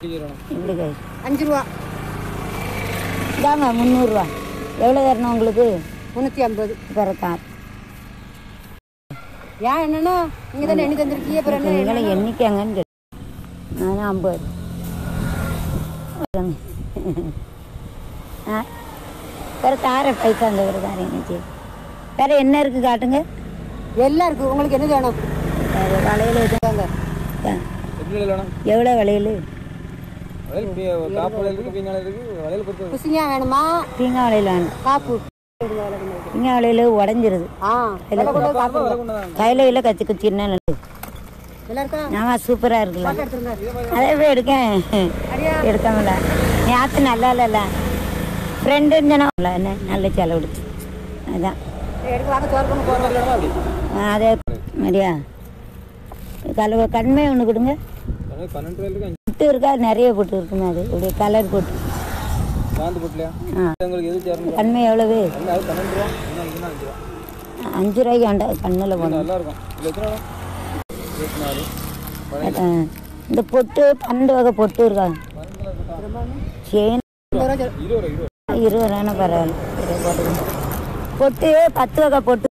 அஞ்சு ரூபா இதாங்க முந்நூறுரூவா எவ்வளோ தரணும் உங்களுக்கு? முந்நூற்றி ஐம்பது. பிறக்கா ஏன் என்னன்னா நீங்கள் தானே எண்ணி தந்திருக்கீங்க அப்புறம் என்ன எண்ணிக்காங்கன்னு நானும் ஐம்பது. ஆ வேறு தார பைசா அந்த ஒரு தாரீங்க சரி வேறு என்ன இருக்குது காட்டுங்க? எல்லாம் இருக்கு. உங்களுக்கு என்ன வேணும்? வேறு வளையல் எதுவும் ஆ. எவ்வளோ வளையல்? குசிங்கா வேணுமா? பீங்கா வளையல் வேணும். காப்பு பீங்கா வளையல் உடஞ்சிருது. கையில் இல்லை கச்சி இருக்கா? ஆமா சூப்பராக இருக்குல்ல அதே போய் எடுக்கேன் அடியா. எடுக்காமல. நேற்று நல்லா இல்லைல்ல ஃப்ரெண்டுன்னு சொன்னா என்ன? நல்ல செலவிடுச்சு அதான். எடுக்க அதே மாதிரியா? கலவை கண்மை ஒன்று கொடுங்க. பொட்டு இருக்கா நிறைய பொட்டு இருக்குமே அது. இப்படி கலர் பொட்டு. கண்மை எவ்வளவு? அஞ்சு ரூபாய்க்கு வேண்டாம் கண்ணில் அதான். இந்த பொட்டு பன்னெண்டு வகை பொட்டு இருக்கா? இருபது ரூபா சொல்லு. இருபது ரூபானா பரவாயில்ல. பொட்டு பத்து வகை பொட்டு.